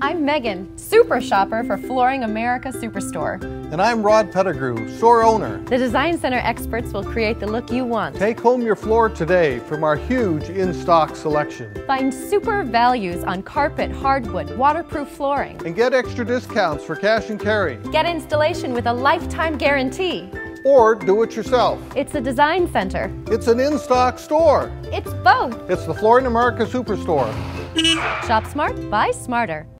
I'm Megan, super shopper for Flooring America Superstore. And I'm Rod Pettigrew, store owner. The Design Center experts will create the look you want. Take home your floor today from our huge in-stock selection. Find super values on carpet, hardwood, waterproof flooring. And get extra discounts for cash and carry. Get installation with a lifetime guarantee. Or do it yourself. It's a Design Center. It's an in-stock store. It's both. It's the Flooring America Superstore. Shop smart, buy smarter.